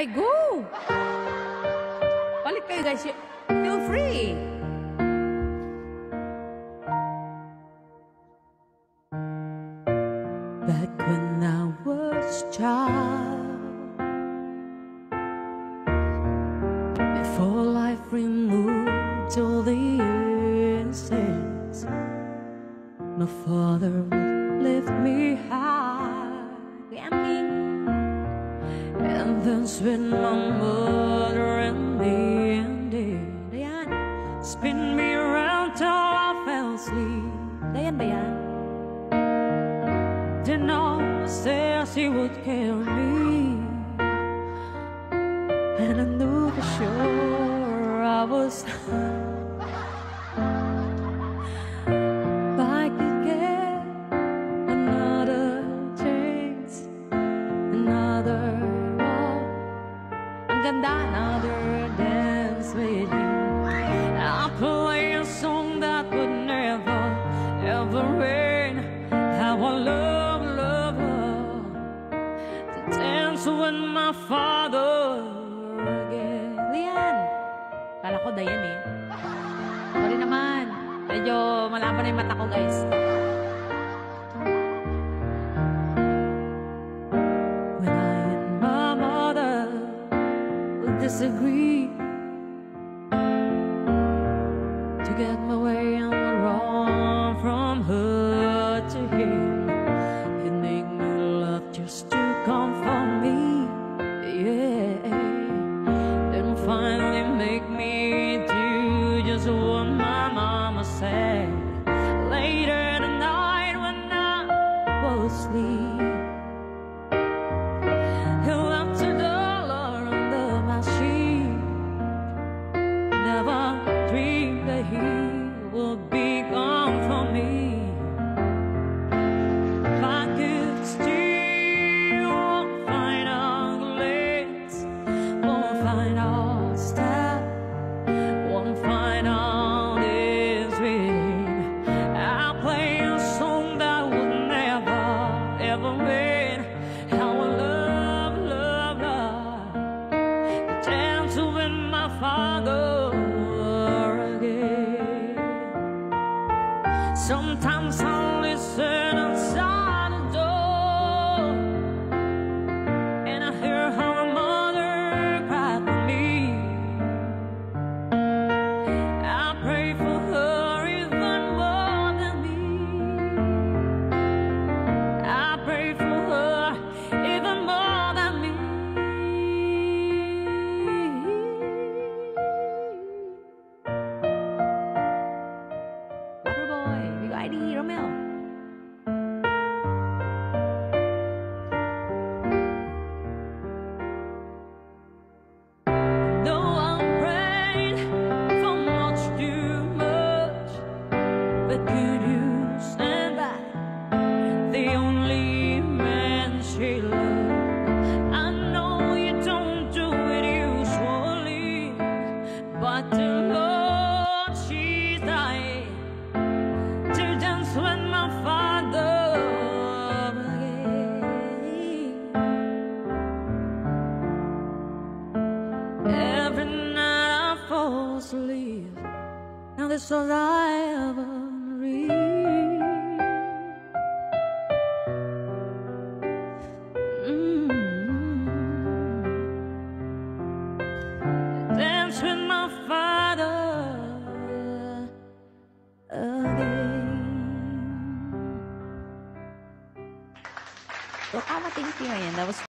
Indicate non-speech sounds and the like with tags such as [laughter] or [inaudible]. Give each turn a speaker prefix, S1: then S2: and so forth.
S1: Ay, go! Balik kayo guys. Feel free. Back when I was child Before life removed all the innocence My father would lift me high My mother and me and Ayan. Spin me around till I fell asleep Dayan ba yan? Then on the stairs he would kill me And I knew for sure I was [laughs] another dance with you I'll play a song that would never, ever end. How I love, love her. To dance with my father again. Lian! Kala ko Dayan eh. Sorry naman. Medyo malaman na yung mata ko guys get my way on the wrong from her to him make me love just to comfort me Yeah. Then finally make me do just what my mama said father again. Sometimes I listen Every night I fall asleep, now this all I ever So, tama, thank you. Ayan, that was